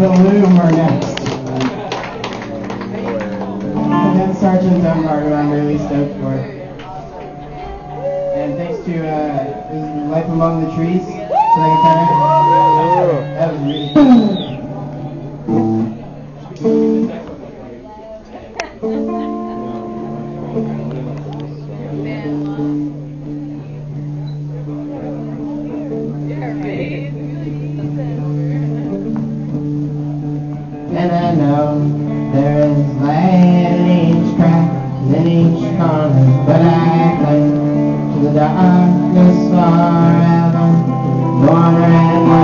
Bloomer next. And then Sergeant Dunbar, who I'm really stoked for. And thanks to uh, Life Among the Trees. So I can That was really I know there is light in each crack, in each corner, but I cling to the darkness forever. One